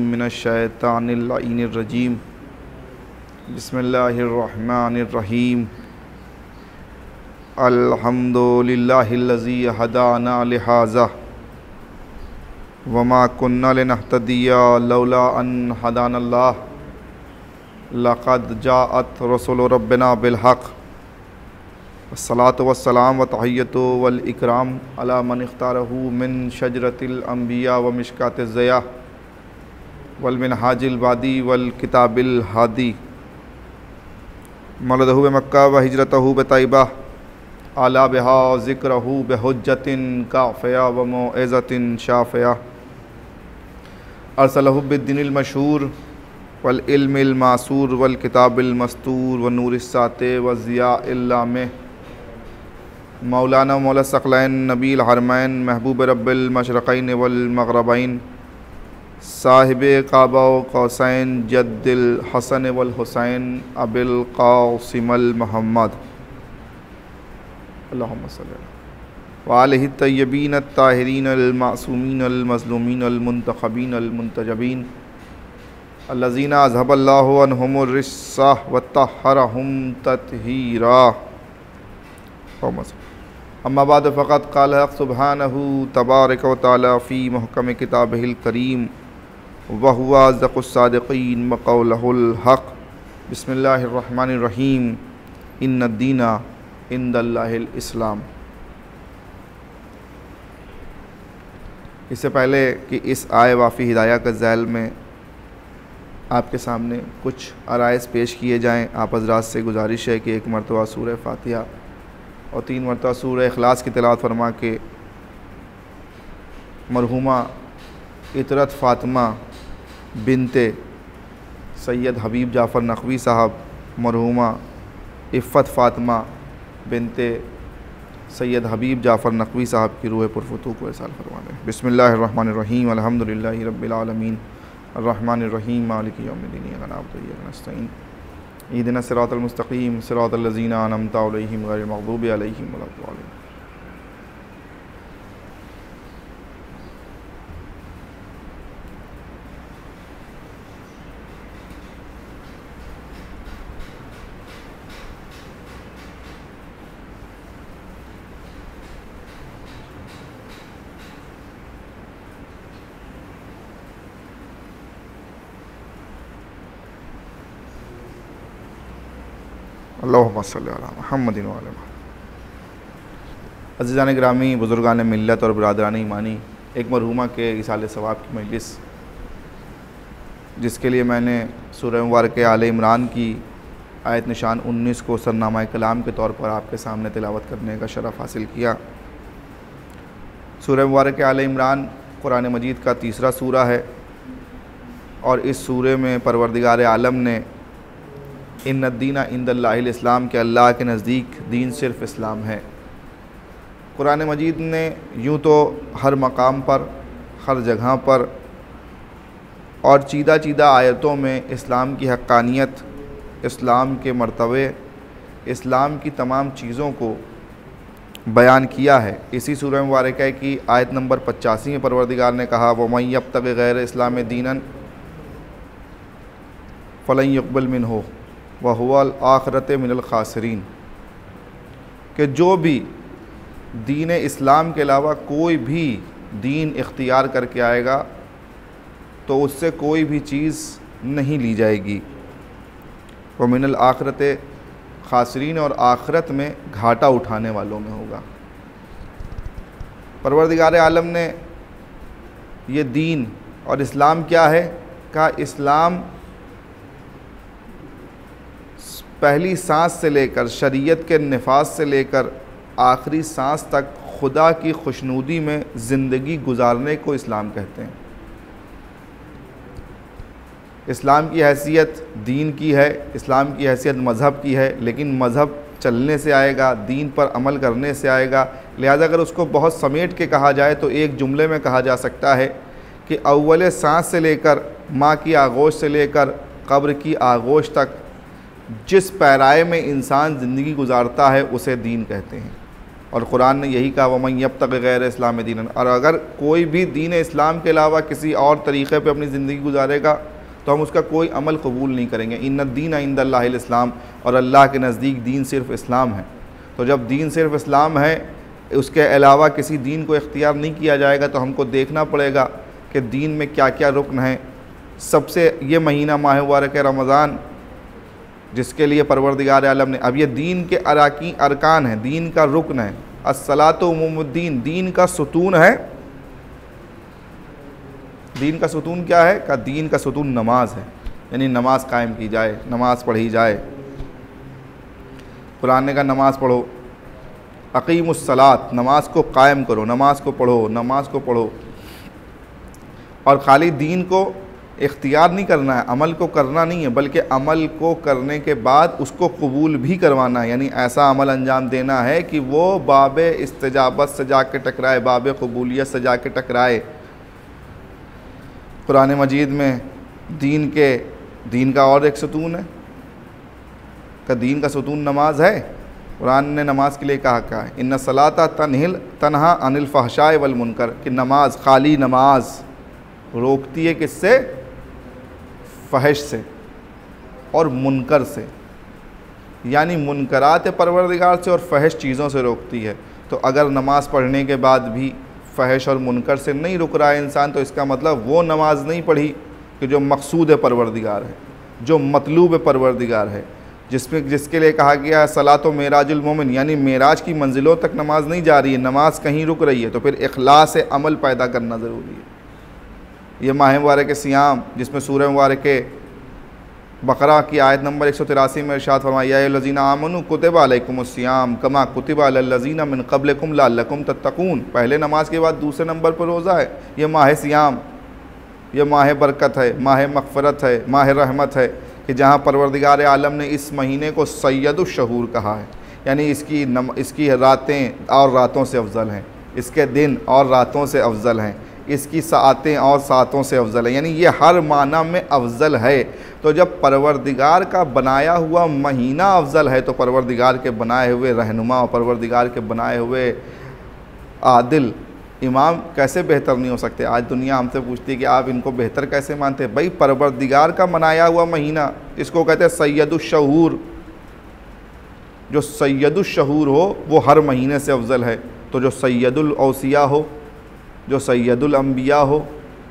मिनश शैतानिर लईनिर रजीम। बिस्मिल्लाहिर रहमानिर रहीम। अल्हम्दुलिल्लाहिल्लज़ी हदाना लिहाजा। वमा कुन्ना लिनहतदिया लौला लक़द जाअत रसूल रब्बिना बिलहक़। सलात वसलाम व तहैत वल इकराम अला मन इख्तारहू मिन शजरतिल अम्बिया व मिशकात ज़या वल मिनहाजिल वादी वल किताबिल हादी मलदहू मक्का व हज़रत बतैबा आला बहा ज़िक्रहू behujjatin काफ़या व मोज़तिन शाफ़या वल किताबिल मस्तूर व नूर साते व ज़िया मौलाना मौला सकलैन, नबील हरमैन, महबूब रब्बिल, मशरक़ैन वल मग़रबैन, साहिब काबा कौसैन, जद्दिल हसन वल हुसैन, अबिल क़ासिमल महमद वालही तय्यबीन ताहरीन अलमासूमीन अलमज़लूमीन अलमुंतखबीन अलमुंतजबीन अल्लज़ीना अज़हबल्लाहुमरस्सा वतहरहुम ततहीरा। अम्माबाद फ़क़त क़ाल हक़ सुबहानहू तबारक व तआला फ़ी महकम किताबिल करीम वहुआ ज़क़ुस्सादिक़ीन मक़ौलहुल हक़ बिस्मिल्लाहिर रहमानिर रहीम इन्न दीना इस्लाम। इससे पहले कि इस आय वाफ़ी हिदाया के जैल में आपके सामने कुछ आरज़ पेश किए जाएँ, आप हजरात से गुजारिश है कि एक मरतबा सूर फ़ातिहा और तीन मरतबा सूर अखलास की तलात फरमा के मरहुमा इतरत फ़ातिमा बिनते सैयद हबीब जाफ़र नकवी साहब, मरहुमा इफ़त फ़ातिमा बिनते सैयद हबीब जाफ़र नकवी साहब की रूह पुरफतू को फरमा दें बसमीम अलहमदिल्ला अर्रहमानिर्रहीम, मालिक ईदना सिरातलमुस्तकीम अलैहिम गैरिल मग़दूबि अलैहिम महमद अजीज़ान ग्रामी बुज़ुर्गान मिलत और बरदरान ईमानी, एक मरहुमा के इसाल सवाब की मजलिस, जिसके लिए मैंने सूर्य मुबारक आल इमरान की आयत निशान 19 को सरनामा कलाम के तौर पर आपके सामने तिलावत करने का शरफ़ हासिल किया। सूर्य मुबारक आल इमरान कुरान मजीद का तीसरा सूरा है, और इस सूरे में परवरदिगार आलम ने इन दीना इंदल्लाम के अल्लाह के नज़दीक दीन सिर्फ़ इस्लाम है। कुरान मजीद ने यूँ तो हर मकाम पर, हर जगह पर और चीदा चीदा आयतों में इस्लाम की हक्कानियत, इस्लाम के मरतबे, इस्लाम की तमाम चीज़ों को बयान किया है। इसी सूर मुबारक है कि आयत नंबर पचासी में परवरदिगार ने कहा वो मई अब तक गैर इस्लाम दीन फ़लई अकबल मिन हो वह आखरत मिनल खासरीन। कि जो भी दीन इस्लाम के अलावा कोई भी दीन इख्तियार करके आएगा तो उससे कोई भी चीज़ नहीं ली जाएगी। वह मिनल आखरत खासरीन और आखरत में घाटा उठाने वालों में होगा। परवरदिगार आलम ने ये दीन और इस्लाम क्या है? का इस्लाम पहली सांस से लेकर, शरीयत के नफाज से लेकर, आखिरी सांस तक खुदा की खुशनूदी में ज़िंदगी गुजारने को इस्लाम कहते हैं। इस्लाम की हैसियत दीन की है, इस्लाम की हैसियत मज़हब की है, लेकिन मज़हब चलने से आएगा, दीन पर अमल करने से आएगा। लिहाजा अगर उसको बहुत समेट के कहा जाए तो एक जुमले में कहा जा सकता है कि अव्वल सांस से लेकर, माँ की आगोश से लेकर, कब्र की आगोश तक जिस पैराए में इंसान ज़िंदगी गुजारता है, उसे दीन कहते हैं। और कुरान ने यही कहा, वमन अब तक गैर इस्लाम दीन और अगर कोई भी दीन इस्लाम के अलावा किसी और तरीक़े पर अपनी ज़िंदगी गुजारेगा तो हम उसका कोई अमल कबूल नहीं करेंगे। इन दीन इंदल्लाम और अल्लाह के नज़दीक दीन सिर्फ़ इस्लाम है। तो जब दीन सिर्फ़ इस्लाम है, उसके अलावा किसी दीन को इख्तियार नहीं किया जाएगा तो हमको देखना पड़ेगा कि दीन में क्या क्या रुकन है। सबसे ये महीना माह वारक रमज़ान जिसके लिए परवरदिगार आलम ने अब ये दीन के अरकी अरकान हैं, दीन का रुकन है। असलातुद्दीन दीन का सुतून है। दीन का सुतून क्या है? का दीन का सुतून नमाज़ है। यानी नमाज़ कायम की जाए, नमाज़ पढ़ी जाए। कुरान का नमाज़ पढ़ो। अकीमसलात नमाज़ को कायम करो, नमाज़ को पढ़ो, नमाज़ को पढ़ो। और ख़ाली दीन को इख्तियार नहीं करना है, अमल को करना नहीं है, बल्कि अमल को करने के बाद उसको कबूल भी करवाना है। यानी ऐसा अमल अंजाम देना है कि वो बाब इस्तजाबत से जाके टकराए, बाब कबूलियत से जाके टकराए। कुरान मजीद में दीन के, दीन का और एक सतून है। का दीन का सतून नमाज़ है? कुरान ने नमाज़ के लिए कहा क्या है इन सलाता तनहिल, तनहा अनिल फ़हशाए वल मुनकर कि नमाज़, खाली नमाज़ रोकती है किससे? फ़हश से और मुनकर से। यानी मुनकरात परवरदिगार से और फ़हश चीज़ों से रोकती है। तो अगर नमाज़ पढ़ने के बाद भी फ़हश और मुनकर से नहीं रुक रहा है इंसान तो इसका मतलब वो नमाज़ नहीं पढ़ी कि जो मकसूद परवरदिगार है, जो मतलूब परवरदिगार है, जिसमें, जिसके लिए कहा गया है, सलात तो मेराजुलमोमिन यानी मेराज की मंजिलों तक नमाज़ नहीं जा रही है, नमाज़ कहीं रुक रही है तो फिर अखलास अमल पैदा करना ज़रूरी है। ये माह मुबारक सियाम, जिसमें सूर्य मुबारक बकरा की आयत नंबर एक सौ तिरासी में इर्शाद फरमाया लजीना आमनु कुतब अलैकुमस्याम कमा कुतब लजीना मिन कबल कुम लाकुम तत्तकून। पहले नमाज़ के बाद दूसरे नंबर पर रोज़ा है। ये माह सियाम, ये माह बरकत है, माह मगफ़रत है, माह रहमत है कि जहाँ परवरदिगार आलम ने इस महीने को सैदुलशहूर कहा है। यानी इसकी नम, इसकी रातें और रातों से अफजल हैं। इसके दिन और रातों से अफजल हैं। इसकी सातें और सातों से अफजल है। यानी ये हर माना में अफजल है। तो जब परवरदिगार का बनाया हुआ महीना अफजल है तो परवरदिगार के बनाए हुए रहनुमा और परवरदिगार के बनाए हुए आदिल इमाम कैसे बेहतर नहीं हो सकते? आज दुनिया हमसे पूछती है कि आप इनको बेहतर कैसे मानते? भाई, परवरदिगार का मनाया हुआ महीना, इसको कहते हैं सैदुलशहूर जो सैदुलशहूर हो, वो हर महीने से अफजल है। तो जो सैदुलौसिया हो जो सैदुलम्बिया हो,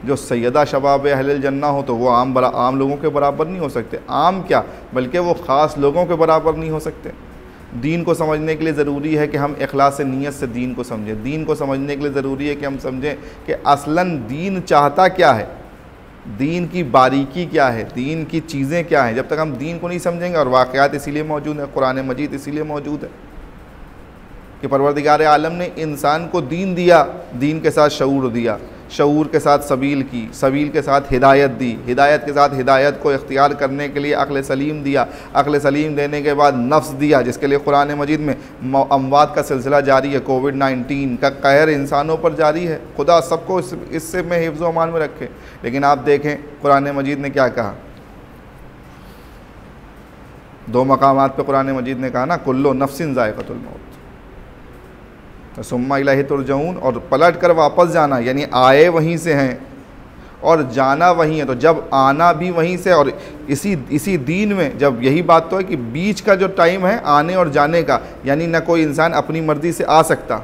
जो सैदा शबाब अहल जन्ना हो तो वो आम बरा, आम लोगों के बराबर नहीं हो सकते। आम क्या? बल्कि वो ख़ास लोगों के बराबर नहीं हो सकते। दीन को समझने के लिए ज़रूरी है कि हम अखलास नीयत से दीन को समझें। दीन को समझने के लिए ज़रूरी है कि हम समझें कि असलन दीन चाहता क्या है? दीन की बारीकी क्या है? दीन की चीज़ें क्या हैं? जब तक हम दीन को नहीं समझेंगे, और वाक़ात इसीलिए मौजूद है, कुरान मजीद इसीलिए मौजूद है। कि परवरदिगार आलम ने इंसान को दीन दिया दीन के साथ शूर दिया शूर के साथ सबील की सबील के साथ हिदायत दी हिदायत के साथ हिदायत को इख्तियार करने के लिए अकल सलीम दिया अकल सलीम देने के बाद नफ्स दिया जिसके लिए कुरान मजीद में अमवात का सिलसिला जारी है कोविड नाइन्टीन का कहर इंसानों पर जारी है खुदा सबको इस, इससे में हिफ्ज़ अमान में रखे। लेकिन आप देखें कुरान मजीद ने क्या कहा? दो मकाम पर कुरान मजीद ने कहा ना कुल्लो नफसिन ज़ायक़तुलमौत सुम्मा इलाही तुरजऊन और पलट कर वापस जाना, यानी आए वहीं से हैं, और जाना वहीं है तो जब आना भी वहीं से, और इसी इसी दीन में, जब यही बात तो है कि बीच का जो टाइम है, आने और जाने का, यानी ना कोई इंसान अपनी मर्ज़ी से आ सकता,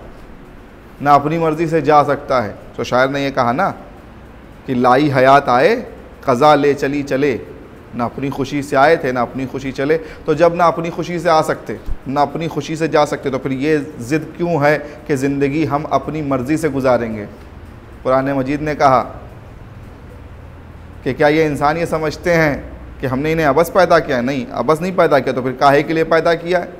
ना अपनी मर्ज़ी से जा सकता है। तो शायर ने यह कहा ना, कि लाई हयात आए, क़ज़ा ले चली चले ना अपनी खुशी से आए थे, ना अपनी खुशी चले तो जब ना अपनी खुशी से आ सकते, ना अपनी खुशी से जा सकते तो फिर ये ज़िद क्यों है कि ज़िंदगी हम अपनी मर्ज़ी से गुजारेंगे? पुराने मजीद ने कहा कि क्या ये इंसान ये समझते हैं कि हमने इन्हें अबस पैदा किया नहीं, अबस नहीं पैदा किया तो फिर काहे के लिए पैदा किया? है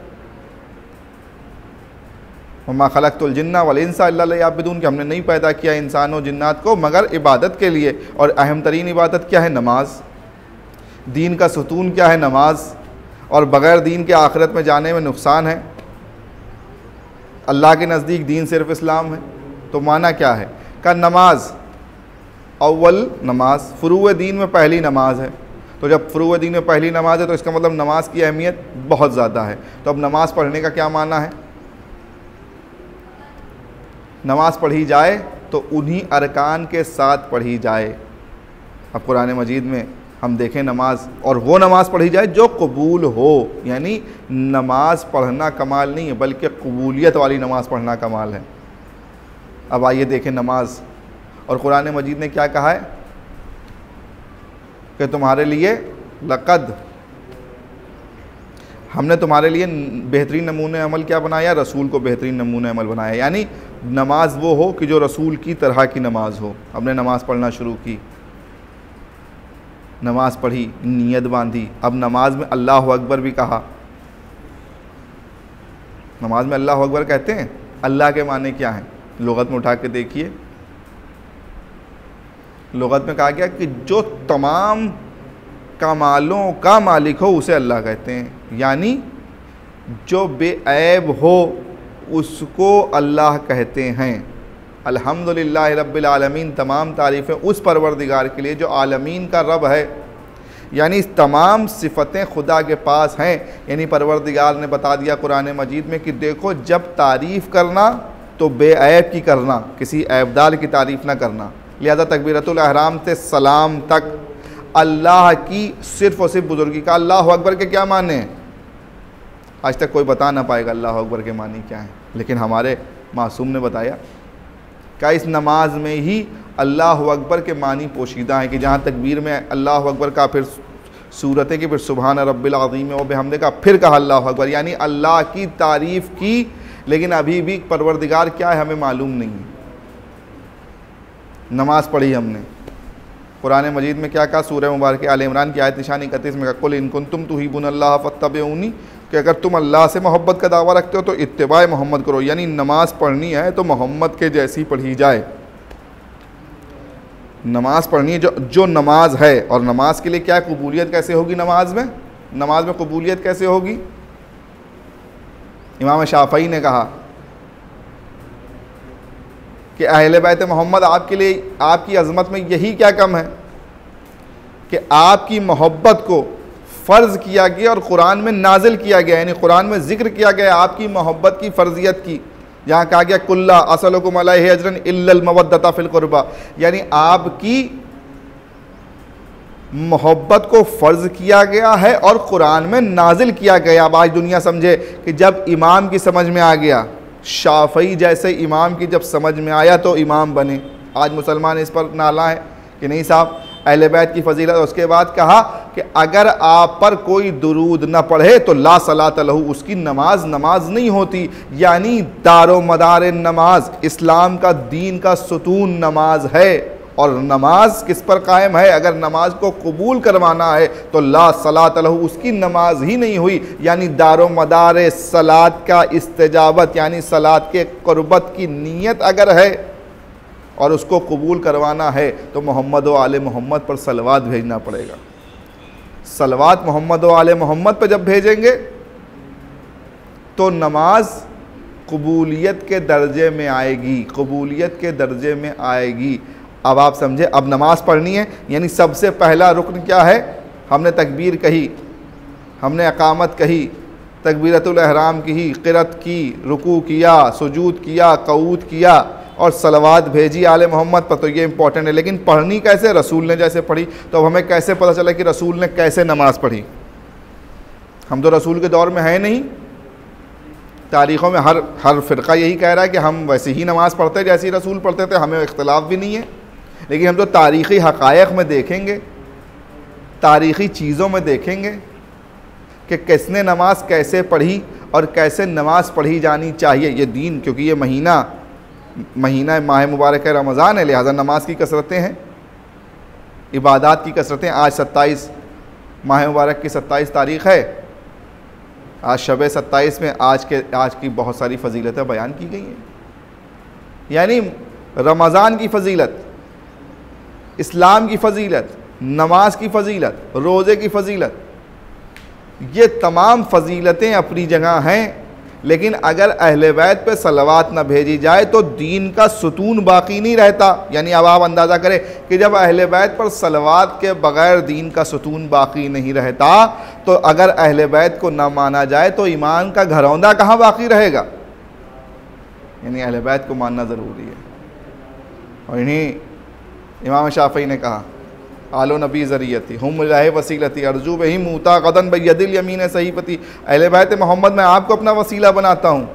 ममा खलकतुलजन्ना वलसाबिदून कि हमने नहीं पैदा किया इंसानों, जन्नात को, मगर इबादत के लिए। और अहम तरीन इबादत क्या है? नमाज़। दीन का सतून क्या है नमाज़? और बग़ैर दीन के आखिरत में जाने में नुकसान है? अल्लाह के नज़दीक दीन सिर्फ़ इस्लाम है तो माना क्या है? का नमाज़, अव्वल नमाज़ फ़ुरू दीन में पहली नमाज़ है। तो जब फ़ुरू दीन में पहली नमाज़ है तो इसका मतलब नमाज़ की अहमियत बहुत ज़्यादा है। तो अब नमाज़ पढ़ने का क्या माना है? नमाज़ पढ़ी जाए तो उन्हीं अरकान के साथ पढ़ी जाए। अब कुरान मजीद में हम देखें नमाज़, और वो नमाज़ पढ़ी जाए जो कबूल हो, यानी नमाज़ पढ़ना कमाल नहीं है, बल्कि कबूलियत वाली नमाज़ पढ़ना कमाल है। अब आइए देखें नमाज़, और कुरान मजीद ने क्या कहा है? कि तुम्हारे लिए लक़द, हमने तुम्हारे लिए बेहतरीन नमूने अमल क्या बनाया रसूल को बेहतरीन नमूने अमल बनाया यानी नमाज़ वो हो कि जो रसूल की तरह की नमाज़ हो। हमने नमाज़ पढ़ना शुरू की। नमाज़ पढ़ी, नीयत बांधी। अब नमाज़ में अल्लाह अकबर भी कहा। नमाज़ में अल्लाह अकबर कहते हैं, अल्लाह के माने क्या हैं? लगत में उठा के देखिए। लगत में कहा गया कि जो तमाम कमालों का मालिक हो, उसे अल्लाह कहते हैं। यानी जो बेऐब हो, उसको अल्लाह कहते हैं। अल्हम्दुलिल्लाह रब्बिल आलमीन, तमाम तारीफ़ें उस परवरदिगार के लिए जो आलमीन का रब है। यानी तमाम सिफतें खुदा के पास हैं। यानी परवरदिगार ने बता दिया कुरान मजीद में कि देखो, जब तारीफ़ करना तो बेऐब की करना, किसी ऐबदार की तारीफ़ ना करना। लिहाजा तकबीरतुलहराम से सलाम तक। अल्लाह की सिर्फ़ और सिर्फ़ बुज़ुर्गी का अल्लाह अकबर के क्या माने? हैं आज तक कोई बता ना पाएगा अल्लाह अकबर के मानी क्या है। लेकिन हमारे मासूम ने बताया क्या इस नमाज़ में ही अल्लाह अकबर के मानी पोशीदा हैं कि जहाँ तकबीर में अल्लाह अकबर का फिर सूरत कि फिर सुबहान रब्बिलज़ीम व हमदे का फिर कहा अल्लाह अकबर। यानी अल्लाह की तारीफ़ की, लेकिन अभी भी परवरदिगार क्या है हमें मालूम नहीं। नमाज़ पढ़ी हमने। कुरान मजीद में क्या कहा सूर्य मुबारक आल इमरान की आयत निशानी इकतीस में कुल इनकुन तुम तो ही बुन अल्लाह फ़तब कि अगर तुम अल्लाह से मोहब्बत का दावा रखते हो तो इतबा मोहम्मद करो, यानी नमाज़ पढ़नी है तो मोहम्मद के जैसी पढ़ी जाए। नमाज़ पढ़नी है जो जो नमाज़ है, और नमाज़ के लिए क्या कबूलियत कैसे होगी नमाज़ में? नमाज़ में कबूलियत कैसे होगी? इमाम शाफई ने कहा कि अहल बैत मोहम्मद आपके लिए, आपकी अजमत में यही क्या कम है? कि आपकी मोहब्बत को फ़र्ज़ किया गया और कुरान में नाजिल किया गया, यानी कुरान में ज़िक्र किया गया आपकी मोहब्बत की, फ़र्जियत की। जहाँ कहा गया, कुल्ला असलकुम अजरन इल्लमवदता फ़िलक़ुरबा यानी आपकी मोहब्बत को फ़र्ज़ किया गया है और कुरान में नाजिल किया गया। अब आज दुनिया समझे कि जब इमाम की समझ में आ गया शाफई जैसे इमाम की जब समझ में आया तो इमाम बने। आज मुसलमान इस पर नाला है कि नहीं साहब? अहल बैत की फजीलत। उसके बाद कहा कि अगर आप पर कोई दरूद न पढ़े तो ला सलात लहू, उसकी नमाज़ नमाज़ नहीं होती। यानी दारो मदार नमाज़, इस्लाम का दीन का सुतून नमाज़ है। और नमाज़ किस पर कायम है? अगर नमाज़ को कबूल करवाना है तो ला सलात लहू, उसकी नमाज़ ही नहीं हुई। यानी दारो मदार सलात का इस्तजाबत, यानी सलात के क़ुरबत की नीयत अगर है और उसको कबूल करवाना है तो मोहम्मद आल मोहम्मद पर सलवात भेजना पड़ेगा। सलवात मोहम्मद आल मोहम्मद पर जब भेजेंगे तो नमाज़ कबूलियत के दर्जे में आएगी, कबूलियत के दर्जे में आएगी। अब आप समझे, अब नमाज़ पढ़नी है, यानी सबसे पहला रुकन क्या है? हमने तकबीर कही, हमने अकामत कही तकबीरतुलहराम की, किरत की, रुकू किया, सजूद किया, कऊद किया और सलवात भेजी आल मोहम्मद पर तो ये इंपॉर्टेंट है। लेकिन पढ़नी कैसे? रसूल ने जैसे पढ़ी तो अब हमें कैसे पता चला कि रसूल ने कैसे नमाज़ पढ़ी? हम तो रसूल के दौर में हैं नहीं। तारीख़ों में हर हर फ़िरका यही कह रहा है कि हम वैसे ही नमाज़ पढ़ते जैसे ही रसूल पढ़ते थे, हमें इख्तलाफ भी नहीं है। लेकिन हम तो तारीख़ी हक़ायक़ में देखेंगे, तारीख़ी चीज़ों में देखेंगे कि किसने नमाज़ कैसे पढ़ी और कैसे नमाज़ पढ़ी जानी चाहिए। ये दीन, क्योंकि ये महीना महीना माह मुबारक है, रमज़ान है, लिहाजा नमाज़ की कसरतें हैं, इबादत की कसरतें, आज सत्ताईस, माह मुबारक की सत्ताईस तारीख़ है, आज शब सत्ताईस में आज के, आज की बहुत सारी फजीलतें बयान की गई हैं। यानी रमज़ान की फ़जीलत, इस्लाम की फ़जीलत, नमाज़ की फ़जीलत, रोज़े की फ़जीलत, ये तमाम फजीलतें अपनी जगह हैं लेकिन अगर अहल बैत पर सलवात ना भेजी जाए तो दीन का सुतून बाकी नहीं रहता। यानी अब आप अंदाज़ा करें कि जब अहल बैत पर सलवात के बग़ैर दीन का सुतून बाकी नहीं रहता तो अगर अहल बैत को न माना जाए तो ईमान का घरौंदा कहाँ बाकी रहेगा? यानी अहल बैत को मानना ज़रूरी है। और इन्हीं इमाम शाफी ने कहा आलो नबी ज़रियती, हम रहे वसीलती, अर्जू बही मूता कदन बैदिल यमीन सही पति अहल बैत मोहम्मद, मैं आपको अपना वसीला बनाता हूँ।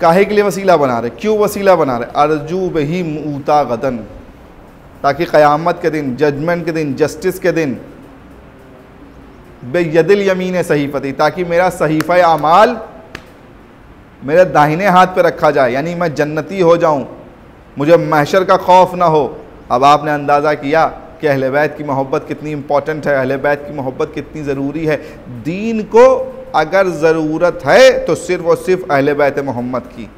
काहे के लिए वसीला बना रहे? क्यों वसीला बना रहे? अर्जू बही मूता गदन ताकि क़यामत के दिन, जजमेंट के दिन, जस्टिस के दिन बेयदिल यमीन सही पति ताकि मेरा सहीफ़ अमाल मेरे दाहिने हाथ पे रखा जाए, यानी मैं जन्नती हो जाऊँ। मुझे महशर का खौफ ना हो। अब आपने अंदाज़ा किया कि अहल बैत की मोहब्बत कितनी इंपॉर्टेंट है, अहल बैत की मोहब्बत कितनी ज़रूरी है। दीन को अगर ज़रूरत है तो सिर्फ़ और सिर्फ़ अहल बैत मोहम्मद की।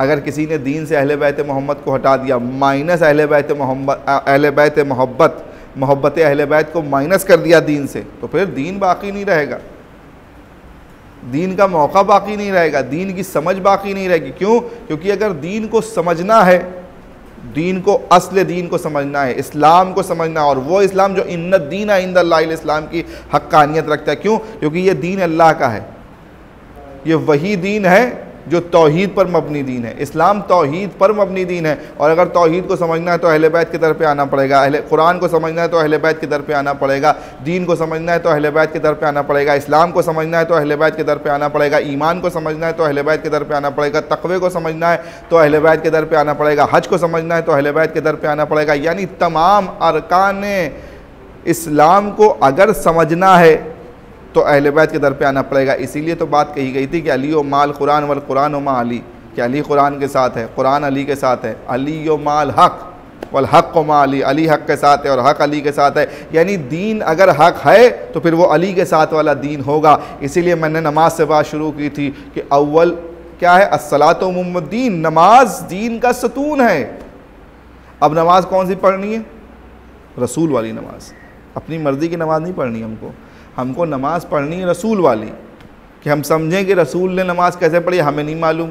अगर किसी ने दीन से अहल बैत मोहम्मद को हटा दिया, माइनस अहल बैत मोहम्मद अहल बैत मोहब्बत मोहब्बत अहल बैत को माइनस कर दिया दीन से तो फिर दीन बाकी नहीं रहेगा। दीन का मौका बाकी नहीं रहेगा, दीन की समझ बाकी नहीं रहेगी। क्यों? क्योंकि अगर दीन को समझना है, दीन को असल दीन को समझना है, इस्लाम को समझना और वो इस्लाम जो इन्न दीन आइंद इस्लाम की हक्कानियत रखता है, क्यों? क्योंकि ये दीन अल्लाह का है। ये वही दीन है जो तोहहीद पर मबनी दीन है। इस्लाम तोहद पर मबनी दीन है। और अगर तोहद को समझना है तो अहल बैत की तरफ़ पे आना पड़ेगा। अहल कुरान को समझना है तो अहल बैत की दर पे आना पड़ेगा। दीन को समझना है तो अहल बैत की दर पे आना पड़ेगा। इस्लाम को समझना है तो अहल बैत की दर पे आना पड़ेगा। ईमान को समझना है तो अहल बैत की दर पे आना पड़ेगा। तकवे को समझना है तो अहल बैत की दर पे आना पड़ेगा। हज को समझना है तो अहल बैत की दर पे आना पड़ेगा। यानी तमाम अरकान इस्लाम को अगर समझना है तो अहल बैत के दर पे आना पड़ेगा। इसीलिए तो बात कही गई थी कि अली माल कुरान वल कुरान मा अली, कि अली कुरान के साथ है, कुरान अली के साथ है। अली माल हक, वल हक मा अली अली हक के साथ है और हक अली के साथ है। यानी दीन अगर हक है तो फिर वो अली के साथ वाला दीन होगा। इसीलिए मैंने नमाज़ से बात शुरू की थी कि अव्वल क्या है? असलात मुद्दीन नमाज़ दीन का सतून है। अब नमाज़ कौन सी पढ़नी है? रसूल वाली नमाज़। अपनी मर्ज़ी की नमाज़ नहीं पढ़नी हमको। हमको नमाज़ पढ़नी है रसूल वाली, कि हम समझें कि रसूल ने नमाज़ कैसे पढ़ी, हमें नहीं मालूम।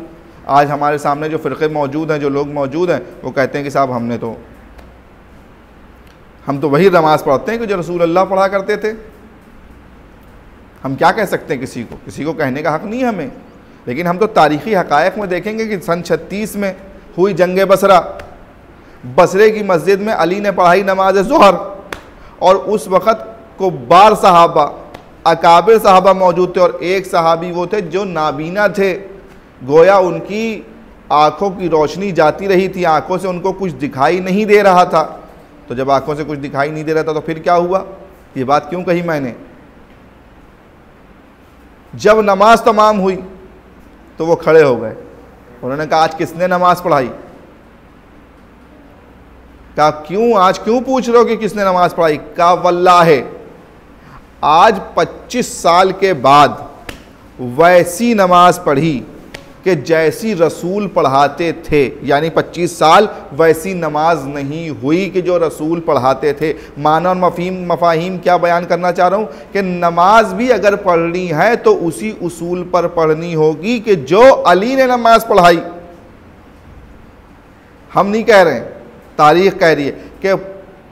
आज हमारे सामने जो फ़िरक़े मौजूद हैं, जो लोग मौजूद हैं, वो कहते हैं कि साहब, हमने तो हम तो वही नमाज़ पढ़ते हैं कि जो रसूल अल्लाह पढ़ा करते थे। हम क्या कह सकते हैं किसी को? किसी को कहने का हक़ नहीं है हमें। लेकिन हम तो तारीख़ी हक़ायक़ में देखेंगे कि सन छत्तीस में हुई जंग बसरा। बसरे की मस्जिद में अली ने पढ़ाई नमाज़ जहर और उस वक़्त को बार सहाबा, अकाबिर साहबा मौजूद थे और एक सहाबी वो थे जो नाबीना थे। गोया उनकी आँखों की रोशनी जाती रही थी, आँखों से उनको कुछ दिखाई नहीं दे रहा था। तो जब आँखों से कुछ दिखाई नहीं दे रहा था तो फिर क्या हुआ? ये बात क्यों कही मैंने? जब नमाज़ तमाम हुई तो वो खड़े हो गए। उन्होंने कहा, आज किसने नमाज़ पढ़ाई? कहा, क्यों? आज क्यों पूछ रहे हो कि किसने नमाज़ पढ़ाई? का वल्ला है आज 25 साल के बाद वैसी नमाज़ पढ़ी कि जैसी रसूल पढ़ाते थे, यानी 25 साल वैसी नमाज़ नहीं हुई कि जो रसूल पढ़ाते थे। माना और मफीम, मफाहिम क्या बयान करना चाह रहा हूँ? कि नमाज़ भी अगर पढ़नी है तो उसी उसूल पर पढ़नी होगी कि जो अली ने नमाज़ पढ़ाई। हम नहीं कह रहे हैं, तारीख कह रही है कि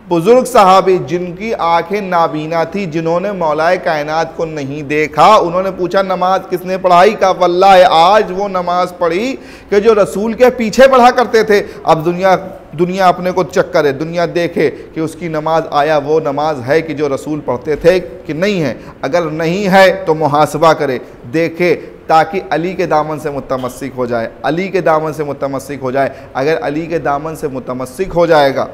बुज़ुर्ग साहबी जिनकी आँखें नाबीना थी, जिन्होंने मौलाए कायनात को नहीं देखा। उन्होंने पूछा, नमाज़ किसने पढ़ाई? का वल्ला है आज वो नमाज़ पढ़ी कि जो रसूल के पीछे पढ़ा करते थे। अब दुनिया दुनिया अपने को चेक करे, दुनिया देखे कि उसकी नमाज़ आया वो नमाज़ है कि जो रसूल पढ़ते थे कि नहीं है। अगर नहीं है तो मुहासबा करे, देखे, ताकि अली के दामन से मुतमसिक हो जाए। अली के दामन से मुतमसिक हो जाए। अगर अली के दामन से मुतमसिक हो जाएगा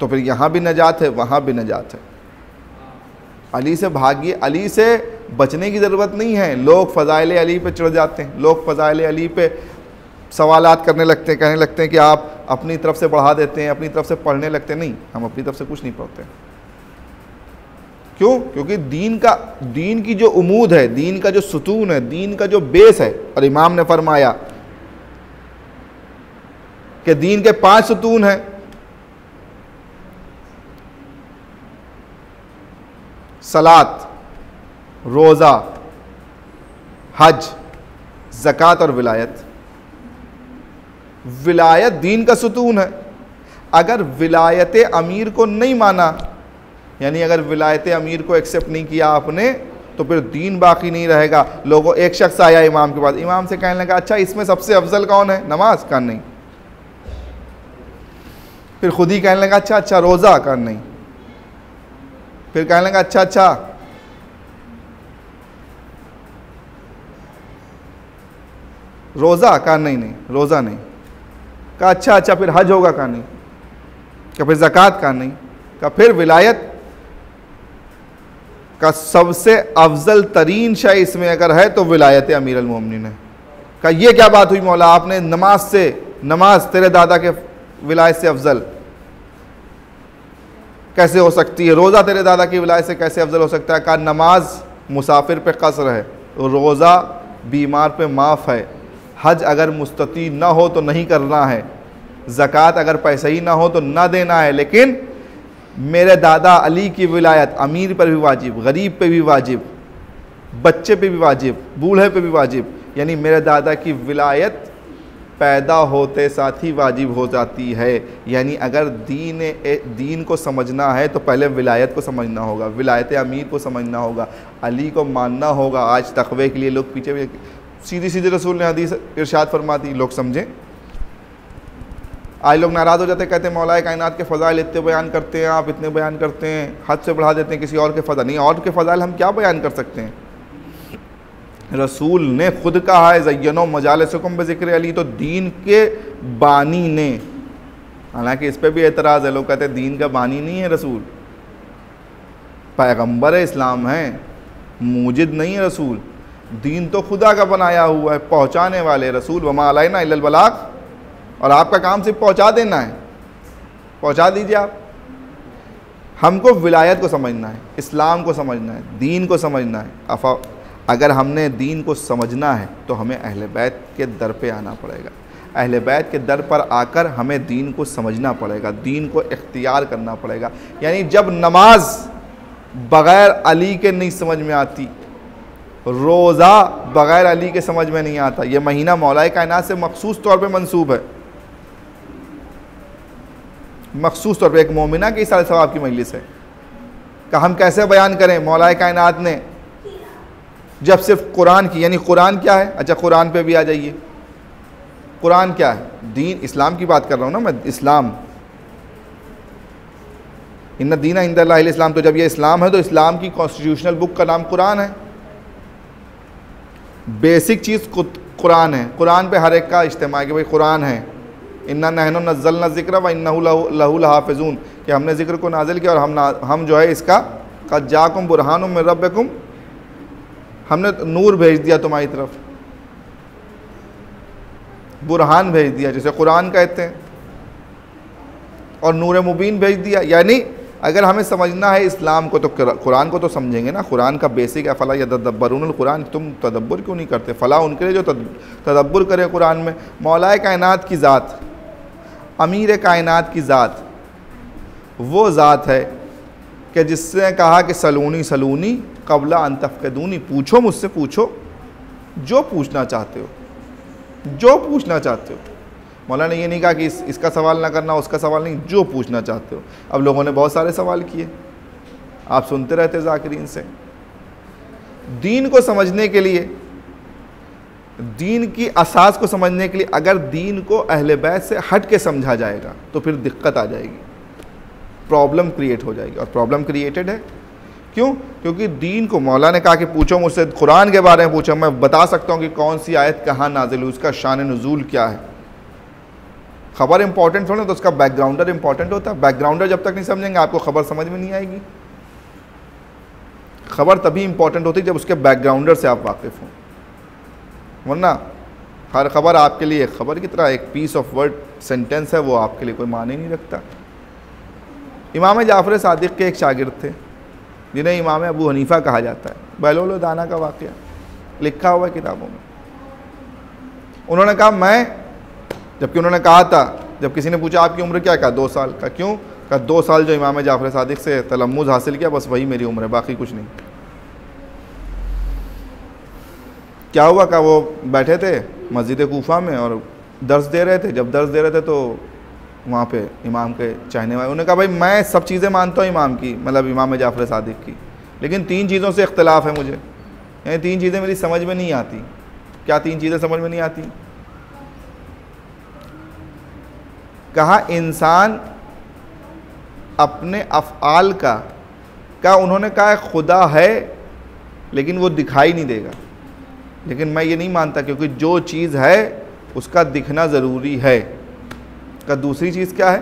तो फिर यहाँ भी नजात है, वहाँ भी नजात है। अली से भागिए, अली से बचने की ज़रूरत नहीं है। लोग फ़ज़ाइल अली पे चढ़ जाते हैं, लोग फ़ज़ाइल अली पे सवालात करने लगते हैं, कहने लगते हैं कि आप अपनी तरफ़ से बढ़ा देते हैं, अपनी तरफ़ से पढ़ने लगते हैं। नहीं, हम अपनी तरफ़ से कुछ नहीं पढ़ते। क्यों? क्योंकि दीन का, दीन की जो उमूद है, दीन का जो सुतून है, दीन का जो बेस है, और इमाम ने फरमाया कि दीन के पाँच सुतून हैं। सलात रोज़ा, हज, ज़क़़त और विलायत। विलायत दीन का सुतून है। अगर विलायत अमीर को नहीं माना, यानी अगर विलायत अमीर को एक्सेप्ट नहीं किया आपने तो फिर दीन बाकी नहीं रहेगा। लोगों, एक शख्स आया इमाम के पास, इमाम से कहने लगा अच्छा इसमें सबसे अफजल कौन है? नमाज़ का नहीं। फिर खुद ही कहने लगा अच्छा अच्छा रोज़ा का नहीं। फिर कहने लगा अच्छा अच्छा. रोज़ा का नहीं नहीं, रोज़ा नहीं. कहा अच्छा अच्छा फिर हज होगा का नहीं. क्या फिर ज़क़़त का नहीं. का फिर विलायत? का सबसे अफजल तरीन शय इसमें अगर है तो विलायत अमीर अलमोमिन है। का ये क्या बात हुई मौला? आपने नमाज़ से, नमाज़ तेरे दादा के विलायत से अफजल कैसे हो सकती है? रोज़ा तेरे दादा की विलायत से कैसे अफजल हो सकता है? कहा नमाज़ मुसाफिर पे कसर है, रोज़ा बीमार पे माफ़ है। हज अगर मुस्तती ना हो तो नहीं करना है। ज़क़़त अगर पैसे ही ना हो तो ना देना है। लेकिन मेरे दादा अली की विलायत अमीर पर भी वाजिब, गरीब पे भी वाजिब, बच्चे पे भी वाजिब, बूढ़े पे भी वाजिब। यानी मेरे दादा की विलायत पैदा होते साथ ही वाजिब हो जाती है। यानी अगर दीन दीन को समझना है तो पहले विलायत को समझना होगा, विलायत अमीर को समझना होगा, अली को मानना होगा। आज तकवे के लिए लोग पीछे सीधी सीधी रसूल ने हदीस इरशाद फरमा दी लोग समझें। आज लोग नाराज़ हो जाते कहते हैं, मौलाए कायनात के फ़जाइल इतने बयान करते हैं, आप इतने बयान करते हैं, हद से बढ़ा देते हैं, किसी और के फ़जा नहीं, और के फ़जाइल हम क्या बयान कर सकते हैं? रसूल ने खुद कहा है जैनो मजाल सुकम ज़िक्र अली तो दीन के बानी ने, हालाँकि इस पर भी एतराज़ है, लोग कहते हैं दीन का बानी नहीं है रसूल। पैगंबर इस्लाम है, मुजिद नहीं है रसूल। दीन तो खुदा का बनाया हुआ है, पहुँचाने वाले रसूल। वमा अलैना इल्लल और आपका काम सिर्फ़ पहुँचा देना है। पहुँचा दीजिए आप। हमको विलायत को समझना है, इस्लाम को समझना है, दीन को समझना है। अफा अगर हमने दीन को समझना है तो हमें अहल बैत के दर पे आना पड़ेगा। अहल बैत के दर पर आकर हमें दीन को समझना पड़ेगा, दीन को इख्तियार करना पड़ेगा। यानी जब नमाज़ बग़ैर अली के नहीं समझ में आती, रोज़ा बग़ैर अली के समझ में नहीं आता, ये महीना मौलाए कायनात से मखसूस तौर पर मनसूब है। मखसूस तौर पर एक मोमिना की साल सवाब की मजलिस है। का हम कैसे बयान करें? मौलाए कायनात ने जब सिर्फ़ कुरान की, यानी कुरान क्या है? अच्छा कुरान पे भी आ जाइए। कुरान क्या है? दीन, इस्लाम की बात कर रहा हूँ ना मैं, इस्लाम। इन दीना इंद इस्लाम तो जब ये इस्लाम है तो इस्लाम की कॉन्स्टिट्यूशनल बुक का नाम कुरान है। बेसिक चीज़ कुरान है। कुरान पे हर एक का इज्तम है कि भाई कुरान है। इन्ना नहन नज़ल न ज़िक्र व इन्ना लहू हाफिजून कि हमने ज़िक्र को नाजिल किया और हम हम जो है इसका का जाकुम बुरहान में हमने नूर भेज दिया तुम्हारी तरफ़। बुरहान भेज दिया, जैसे कुरान कहते हैं। और नूर मुबीन भेज दिया। यानी अगर हमें समझना है इस्लाम को तो कुरान को तो समझेंगे ना। कुरान का बेसिक है, फ़ला या तदब्बरून कुरान तुम तदब्बर क्यों नहीं करते? फ़ला उनके लिए जो तदब्बर करे कुरान में। मौलाए कायनात की ज़ात, अमीर कायनात की ज़ात, वो ज़ात है कि जिससे कहा कि सलूनी सलूनी कबला अनतफ़दूनी पूछो मुझसे पूछो। जो पूछना चाहते हो जो पूछना चाहते हो। मौलाना ये नहीं कहा कि इस, इसका सवाल ना करना उसका सवाल नहीं जो पूछना चाहते हो। अब लोगों ने बहुत सारे सवाल किए। आप सुनते रहते जाकिरीन से। दीन को समझने के लिए दीन की असास को समझने के लिए अगर दीन को अहल बैत से हट के समझा जाएगा तो फिर दिक्कत आ जाएगी। प्रॉब्लम क्रिएट हो जाएगी। और प्रॉब्लम क्रिएटेड है। क्यों? क्योंकि दीन को मौला ने कहा कि पूछो मुझसे, कुरान के बारे में पूछो, मैं बता सकता हूँ कि कौन सी आयत कहाँ नाजिल हुई, उसका शान नजूल क्या है। खबर इंपॉर्टेंट थोड़ा तो उसका बैकग्राउंडर इंपॉर्टेंट होता है। बैकग्राउंडर जब तक नहीं समझेंगे, आपको खबर समझ में नहीं आएगी। खबर तभी इंपॉर्टेंट होती है जब उसके बैकग्राउंडर से आप वाकिफ़ हों। वरना हर खबर आपके लिए, खबर की तरह एक पीस ऑफ़ वर्ड सेंटेंस है, वो आपके लिए कोई माने नहीं रखता। इमाम जाफ़र सादिक के एक शागिर्द थे, जिन्हें इमाम अबू हनीफ़ा कहा जाता है। बहलोल दाना का वाक़ लिखा हुआ है किताबों में। उन्होंने कहा, मैं जबकि उन्होंने कहा था, जब किसी ने पूछा, आपकी उम्र क्या कहा, दो साल। का क्यों? कहा, दो साल जो इमाम जाफ़र सादिक से तलमुज़ हासिल किया, बस वही मेरी उम्र है, बाकी कुछ नहीं। क्या हुआ? कहा, वो बैठे थे मस्जिद कोफा में और दर्स दे रहे थे। जब दर्स दे रहे थे तो वहाँ पे इमाम के चाहने वाले। उन्होंने कहा, भाई, मैं सब चीज़ें मानता हूँ इमाम की मतलब इमाम जाफ़र सादिक की, लेकिन तीन चीज़ों से इख्तलाफ है मुझे। यानी तीन चीज़ें मेरी समझ में नहीं आती। क्या तीन चीज़ें समझ में नहीं आती? कहा, इंसान अपने अफ़ाल का का उन्होंने कहा खुदा है, लेकिन वो दिखाई नहीं देगा। लेकिन मैं ये नहीं मानता, क्योंकि जो चीज़ है, उसका दिखना ज़रूरी है। का दूसरी चीज़ क्या है?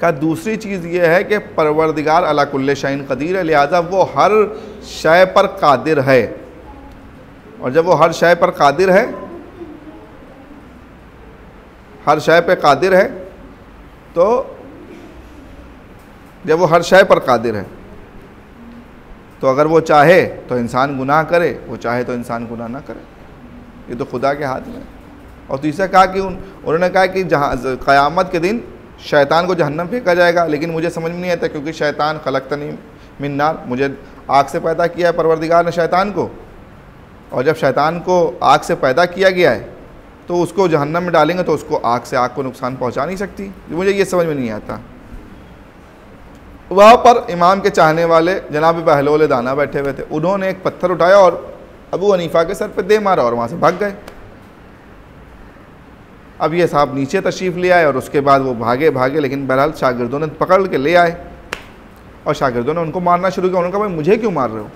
का दूसरी चीज़ ये है कि परवरदिगार अलाकुल्ल शाइन कदीर है, लिहाजा वो हर शय पर कादिर है। और जब वो हर शय पर कादिर है, हर शय पर कादिर है तो जब वो हर शय पर कादिर है तो अगर वो चाहे तो इंसान गुनाह करे, वो चाहे तो इंसान गुनाह ना करे। ये तो खुदा के हाथ में और तीसरा कहा कि उन, उन्होंने कहा कि जहाँ, क़यामत के दिन शैतान को जहन्नम फेंका जाएगा, लेकिन मुझे समझ में नहीं आता क्योंकि शैतान खलक तनी मिन्नार, मुझे आग से पैदा किया है परवरदिगार ने शैतान को। और जब शैतान को आग से पैदा किया गया है तो उसको जहन्नम में डालेंगे तो उसको आग से आग को नुकसान पहुँचा नहीं सकती। मुझे ये समझ में नहीं आता। वहाँ पर इमाम के चाहने वाले जनाब बहलोल दाना बैठे हुए थे। उन्होंने एक पत्थर उठाया और अबू हनीफा के सर पर दे मारा और वहाँ से भाग गए। अब ये साहब नीचे तशरीफ़ ले आए और उसके बाद वो भागे भागे, लेकिन बहरहाल शागिर्दों ने पकड़ के ले आए। और शागिर्दों ने उनको मारना शुरू किया। उन्होंने कहा, भाई, मुझे क्यों मार रहे हो?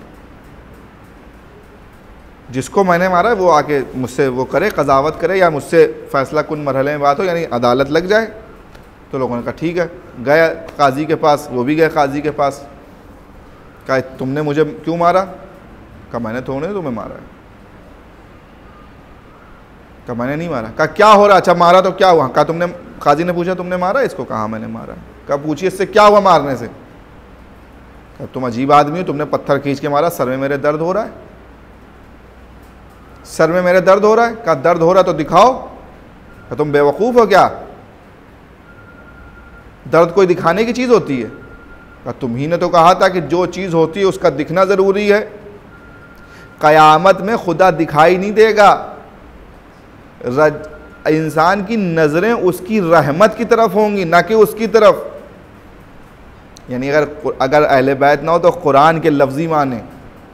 जिसको मैंने मारा वो आके मुझसे वो करे, कजावत करे या मुझसे फ़ैसला कुन मरहले में बात हो, यानी अदालत लग जाए। तो लोगों ने कहा, ठीक है। गया काजी के पास, वो भी गए काजी के पास। कहा, तुमने मुझे क्यों मारा? कहा, मैंने थोड़े तुम्हें मारा है। कहा, मैंने नहीं मारा। कहा, क्या हो रहा अच्छा मारा तो क्या हुआ? कहा, तुमने काजी ने पूछा, तुमने मारा इसको? कहा मैंने मारा। कहा, पूछिए इससे क्या हुआ मारने से? कहा, तुम अजीब आदमी हो, तुमने पत्थर खींच के मारा, सर में मेरे दर्द हो रहा है। सर में मेरे दर्द हो रहा है? कहा, दर्द हो रहा है तो दिखाओ। कहा, तुम बेवकूफ़ हो क्या? दर्द कोई दिखाने की चीज़ होती है? कहा तुम ही ने तो कहा था कि जो चीज़ होती है, उसका दिखना ज़रूरी है। क़यामत में खुदा दिखाई नहीं देगा। इंसान की नज़रें उसकी रहमत की तरफ़ होंगी, ना कि उसकी तरफ़। यानी अगर अगर अहल बैत ना हो तो कुरान के लफ्ज़ी माने,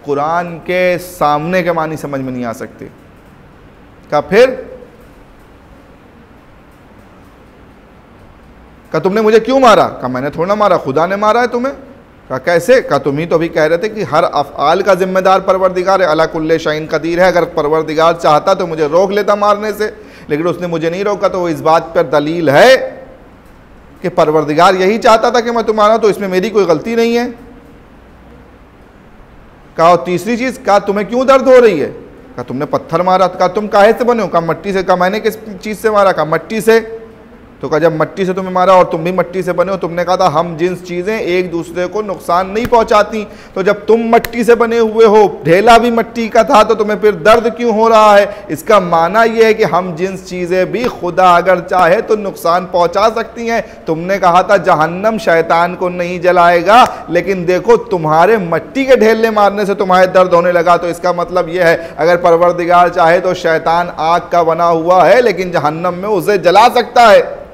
कुरान के सामने के मानी समझ में नहीं आ सकते। का फिर? का तुमने मुझे क्यों मारा? का मैंने थोड़ा मारा, खुदा ने मारा है तुम्हें? कहा कैसे? कहा तुम ही तो अभी कह रहे थे कि हर अफ़ाल का जिम्मेदार परवरदिगार है। अला कुल्ले शाइन कदीर है। अगर परवरदिगार चाहता तो मुझे रोक लेता मारने से। लेकिन उसने मुझे नहीं रोका तो वो इस बात पर दलील है कि परवरदिगार यही चाहता था कि मैं तुम्हारा तो इसमें मेरी कोई गलती नहीं है। कहा तीसरी चीज़, कहा, तुम्हें क्यों दर्द हो रही है? कहा, तुमने पत्थर मारा। कहा, तुम काहे से बने हो? कहा, मट्टी से? कहा, मैंने किस चीज़ से मारा? कहा, मट्टी से। तो कहा, जब मट्टी से तुम्हें मारा और तुम भी मट्टी से बने हो, तुमने कहा था, हम जिन चीज़ें एक दूसरे को नुकसान नहीं पहुंचाती। तो जब तुम मट्टी से बने हुए हो, ढेला भी मट्टी का था तो तुम्हें फिर दर्द क्यों हो रहा है? इसका माना यह है कि हम जिन चीज़ें भी खुदा अगर चाहे तो नुकसान पहुँचा सकती हैं। तुमने कहा था, जहन्नम शैतान को नहीं जलाएगा, लेकिन देखो, तुम्हारे मट्टी के ढेले मारने से तुम्हारे दर्द होने लगा। तो इसका मतलब यह है, अगर परवरदिगार चाहे तो शैतान आग का बना हुआ है, लेकिन जहन्नम में उसे जला सकता है।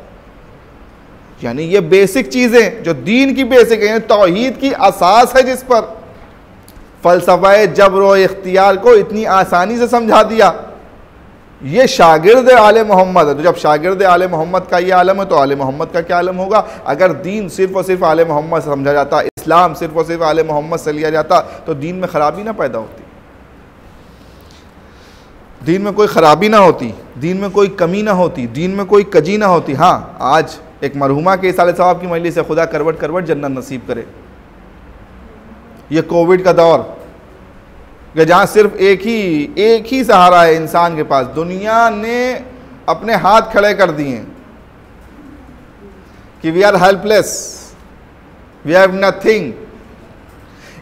यानी ये बेसिक चीज़ें जो दीन की बेसिक है तोहहीद की असास है जिस पर। फ़लसफ़ा जबर इख्तियार को इतनी आसानी से समझा दिया। ये शागिर्द आल मोहम्मद है। तो जब शागिर्द आल मोहम्मद का ये आलम है तो आल मोहम्मद का क्या आलम होगा? अगर दीन सिर्फ़ और सिर्फ़ आल मोहम्मद से समझा जाता, इस्लाम सिर्फ़ और सिर्फ़ आल मोहम्मद से लिया जाता तो दीन में ख़राबी ना पैदा होती। दीन में कोई ख़राबी ना होती, दीन में कोई कमी ना होती, दीन में कोई कजी ना होती। हाँ आज एक मरहुमा के साल साहब की मजलिस से खुदा करवट करवट जन्नत नसीब करे। ये कोविड का दौर, कि जहाँ सिर्फ़ एक ही एक ही सहारा है इंसान के पास, दुनिया ने अपने हाथ खड़े कर दिए। कि we are helpless we have nothing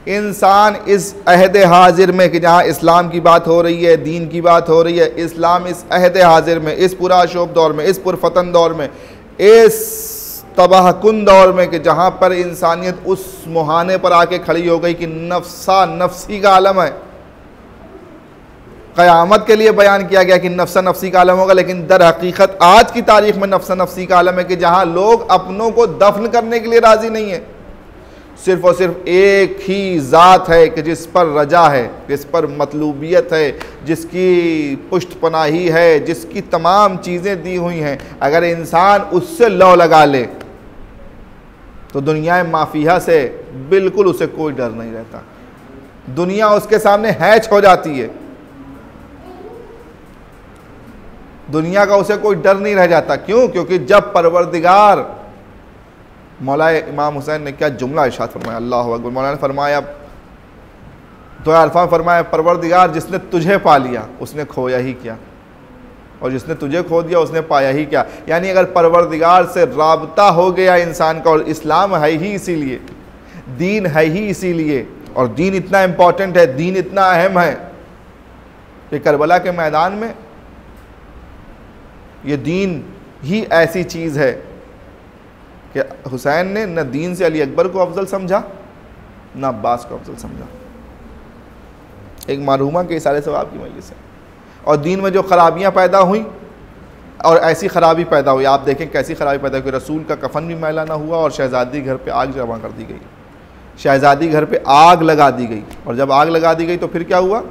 इंसान इस अहद हाजिर में, कि जहाँ इस्लाम की बात हो रही है, दीन की बात हो रही है, इस्लाम इस अहद हाजिर में, इस पूरा शोभ दौर में, इस पुरफतन दौर में इस तबाहकुन दौर में कि जहाँ पर इंसानियत उस मुहाने पर आके खड़ी हो गई कि नफसा नफसी का आलम है। क़यामत के लिए बयान किया गया कि नफसा नफसी का आलम होगा, लेकिन दर हकीकत आज की तारीख में नफसा नफसी का आलम है कि जहाँ लोग अपनों को दफन करने के लिए राज़ी नहीं है। सिर्फ़ और सिर्फ़ एक ही ज़ात है कि जिस पर रजा है, जिस पर मतलूबियत है, जिसकी पुष्ट पनाही है, जिसकी तमाम चीज़ें दी हुई हैं। अगर इंसान उससे लौ लगा ले तो दुनिया माफिया से बिल्कुल उसे कोई डर नहीं रहता। दुनिया उसके सामने हैच हो जाती है। दुनिया का उसे कोई डर नहीं रह जाता। क्यों? क्योंकि जब परवरदिगार मौला इमाम हुसैन ने क्या जुमला इशात फरमाया? अल्लाह अकबर। मौला ने फरमाया तो अल्फ़ा फरमाया, परवरदिगार, जिसने तुझे पा लिया, उसने खोया ही क्या। और जिसने तुझे खो दिया, उसने पाया ही क्या। यानी अगर परवरदिगार से रबता हो गया इंसान का, और इस्लाम है ही इसीलिए, दीन है ही इसीलिए, और दीन इतना इंपॉर्टेंट है, दीन इतना अहम है, कि करबला के मैदान में ये दीन ही ऐसी चीज़ है कि हुसैन ने न दीन से अली अकबर को अफजल समझा, न अब्बास को अफजल समझा। एक मारूमा के इशारे सवाब की मजलिस है। और दीन में जो ख़राबियाँ पैदा हुई, और ऐसी ख़राबी पैदा हुई, आप देखें कैसी ख़राबी पैदा हुई रसूल का कफन भी मैला ना हुआ और शहज़ादी घर पे आग जमा कर दी गई। शहज़ादी घर पे आग लगा दी गई। और जब आग लगा दी गई तो फिर क्या हुआ?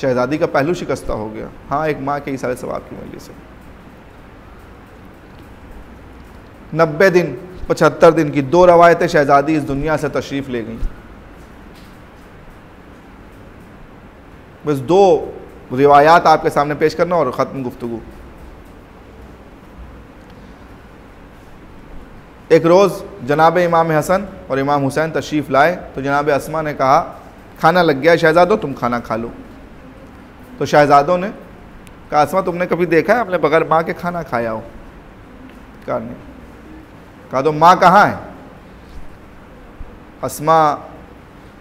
शहज़ादी का पहलू शिकस्ता हो गया। हाँ एक माँ के इशारे सवाब की मजलिस है। नब्बे दिन, पचहत्तर दिन की दो रवायतें शहज़ादी इस दुनिया से तशरीफ़ ले गई। बस दो रिवायात आपके सामने पेश करना और ख़त्म गुफ्तु एक रोज़ जनाब इमाम हसन और इमाम हुसैन तशरीफ़ लाए तो जनाब असमा ने कहा, खाना लग गया शहज़ादों, तुम खाना खा लो। तो शहज़ादों ने कहा, असमा, तुमने कभी देखा है, अपने बगैर माँ के खाना खाया हो? कहा, नहीं। कहा तो माँ कहाँ है? असमा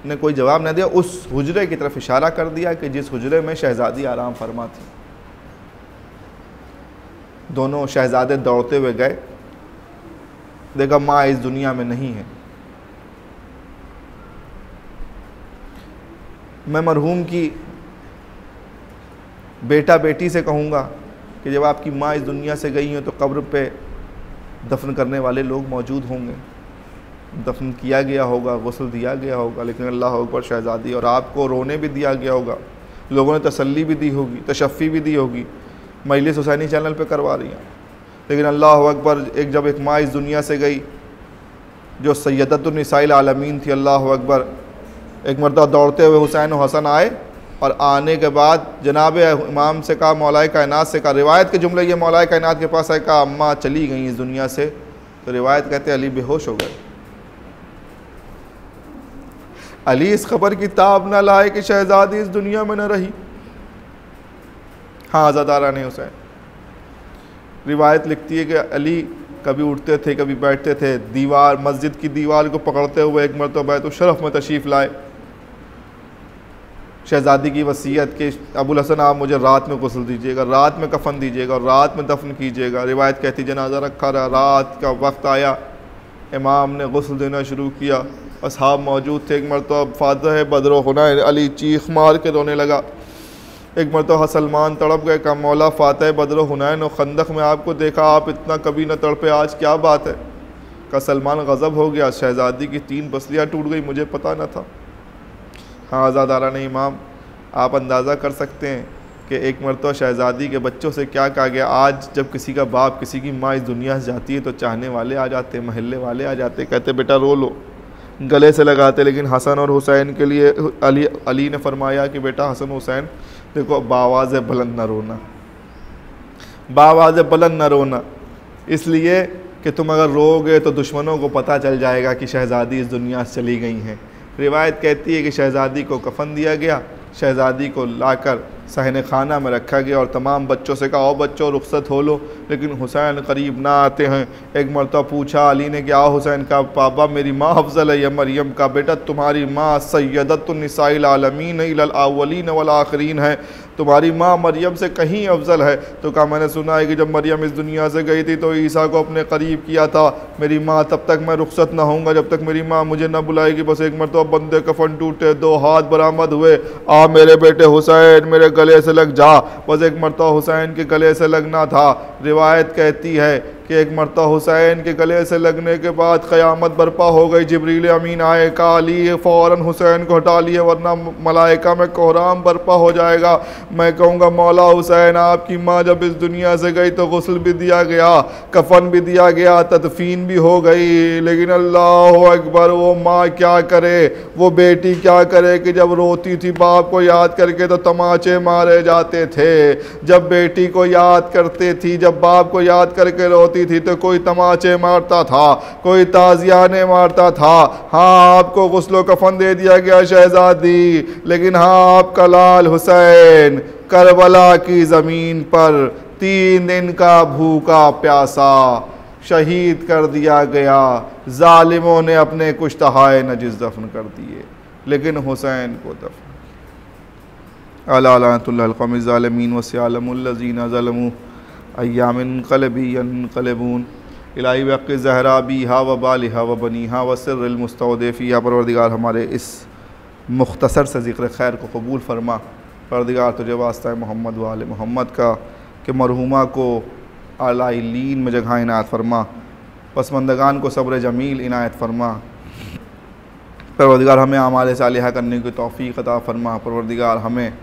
ने कोई जवाब न दिया, उस हुजरे की तरफ़ इशारा कर दिया कि जिस हुजरे में शहज़ादी आराम फरमा थी। दोनों शहज़ादे दौड़ते हुए गए। देखा माँ इस दुनिया में नहीं है। मैं मरहूम की बेटा बेटी से कहूँगा कि जब आपकी माँ इस दुनिया से गई हो तो कब्र पे दफन करने वाले लोग मौजूद होंगे। दफन किया गया होगा, गसल दिया गया होगा, लेकिन अल्लाह अकबर, शहज़ादी और आपको रोने भी दिया गया होगा। लोगों ने तसल्ली भी दी होगी, तशफ़ी भी दी होगी। मजलिस हुसैनी चैनल पर करवा रही हैं। लेकिन अल्लाह अकबर एक जब एक माँ इस दुनिया से गई, जो सैदतुलनसाइल आलमीन थी, अल्लाह अकबर, एक मरदा दौड़ते हुए हुसैन हसन आए और आने के बाद जनाब इमाम से कहा, मौलाए कायनात से कहा, रिवायत के जुमले ये मौलाए कायनात के पास आए, कहा, अम्मा चली गई इस दुनिया से। तो रिवायत कहते अली बेहोश हो गए। अली इस खबर की ताब न लाए कि शहजादी इस दुनिया में न रही। हाँ आज़ादारा ने हुसैन रिवायत लिखती है कि अली कभी उठते थे, कभी बैठते थे। दीवार, मस्जिद की दीवार को पकड़ते हुए एक मरतबा तो शरफ में तशरीफ़ लाए। शहज़ादी की वसीयत के अबुल हसन, आप मुझे रात में गसल दीजिएगा, रात में कफन दीजिएगा और रात में दफन कीजिएगा। रिवायत कहती, जनाजा रखा रहा, रात का वक्त आया। इमाम ने गसल देना शुरू किया। असहाब मौजूद थे, एक मरतबा फादर बदरो होना अली चीख मार के रोने लगा। एक मरतबा सलमान तड़प गए का मौला फ़ातह, बदर हुनैन और खंदक, में आपको देखा, आप इतना कभी न तड़पे, आज क्या बात है? का सलमान गज़ब हो गया, शहज़ादी की तीन बसलियाँ टूट गई, मुझे पता न था। हाँ आज़ादारा ने इमाम, आप अंदाज़ा कर सकते हैं कि एक मरतबा शहज़ादी के बच्चों से क्या कहा गया। आज जब किसी का बाप, किसी की माँ इस दुनिया से जाती है तो चाहने वाले आ जाते महल्ले वाले आ जाते कहते बेटा, रो लो। गले से लगाते लेकिन हसन और हुसैन के लिए अली अली ने फरमाया कि, बेटा, हसन, हुसैन, देखो बावाज़ बुलंद न रोना। बावाज़ बुलंद न रोना। इसलिए कि तुम अगर रोगे तो दुश्मनों को पता चल जाएगा कि शहज़ादी इस दुनिया से चली गई हैं। रिवायत कहती है कि शहज़ादी को कफन दिया गया शहज़ादी को लाकर सहन खाना में रखा गया और तमाम बच्चों से कहा ओ बच्चों, रुख्सत हो लो, लेकिन हुसैन करीब ना आते हैं। एक मरतबा पूछा, अली ने क्या, हुसैन का पापा मेरी माँ अफजल है या मरियम का बेटा? तुम्हारी माँ सैदतुलनसाइल आलमीन अवलिन वल आखरीन है। तुम्हारी माँ मरियम से कहीं अफजल है? तो कहा, मैंने सुना है कि जब मरियम इस दुनिया से गई थी तो ईसा को अपने करीब किया था। मेरी माँ तब तक मैं रुख्सत ना होऊँगा जब तक मेरी माँ मुझे ना बुलाएगी। बस एक मरतबा बंदे कफन टूटे, दो हाथ बरामद हुए। आ मेरे बेटे हुसैन, मेरे गले से लग जा। बस एक मरतबा हुसैन के गले से लगना था। रिवायत कहती है कि एक मरता हुसैन के गले से लगने के बाद क़यामत बर्पा हो गई। जबरील अमीन आए काली फ़ौर हुसैन को हटा लिए, वरना मलाइका में कोहराम बर्पा हो जाएगा। मैं कहूँगा, मौला हुसैन, आपकी माँ जब इस दुनिया से गई तो गसल भी दिया गया, कफन भी दिया गया, तदफीन भी हो गई। लेकिन अल्लाह अकबर, वो माँ क्या करे? वो बेटी क्या करे कि जब रोती थी बाप को याद करके तो तमाचे मारे जाते थे। जब बेटी को याद करते थी, जब बाप को याद करके रोती होती थी तो कोई तमाचे मारता था, कोई ताजियाने मारता था। हाँ आपको गसलो कफन दे दिया गया शहजादी, लेकिन हाँ आपका लाल हुसैन, करबला की ज़मीन पर तीन दिन का भूखा प्यासा शहीद कर दिया गया। ालिमों ने अपने कुछ तहाए नजिस दफन कर दिए, लेकिन हुसैन को दफन। अलातुल्लमीन वसलमजीन ज़लमू। अयामिन कलबी कलबून। इलाई वक़ जहरा बी हा व बाल हा व बनी हा व सरमस्तफ़ी या परवरदिगार हमारे इस मुख्तसर से ज़िक्र खैर को कबूल फरमा। परदिगार तुझे वास्ता मोहम्मद वाल मोहम्मद का कि मरहुमा को आलाइन में जगह इनायत फरमा। पसमंदगान को सब्र जमील इनायत फरमा। परवरदिगार, हमें आमाल सालिहा करने की तोफ़ी अता फरमा। परवरदिगार, हमें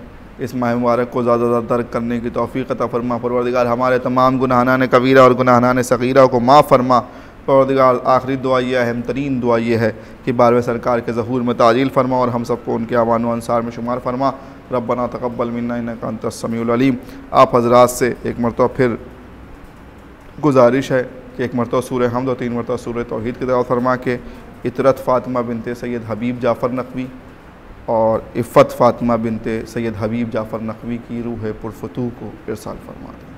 इस माह मुबारक को ज़्यादा ज़्यादा तर्क करने की तोफ़ी अता फरमा। परवरदिगार, हमारे तमाम गुनाहान कबीरा और गुनाहान सग़ीरा को माफ़ फरमा। परवरदिगार, आखिरी दुआ यह अहम तरीन दुआ यह है कि बारहवें सरकार के जहूर में ताजील फरमा और हम सबको उनके अवान अनसार में शुमार फरमा। रबना तकबल मन्ना तस्मीम आप हजरात से एक मरतबा फिर गुजारिश है कि एक मरतबा सूर हमद और तीन मरतबा सूर तोहद की तरह फरमा के। इतरत फ़ातिमा बिनते सैद हबीब जाफ़र नकवी और इफ़त फ़ातिमा बिनते सैयद हबीब जाफ़र नकवी की रूह पुरफतू को इरसाल फरमा दें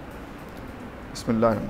बसमिल्लर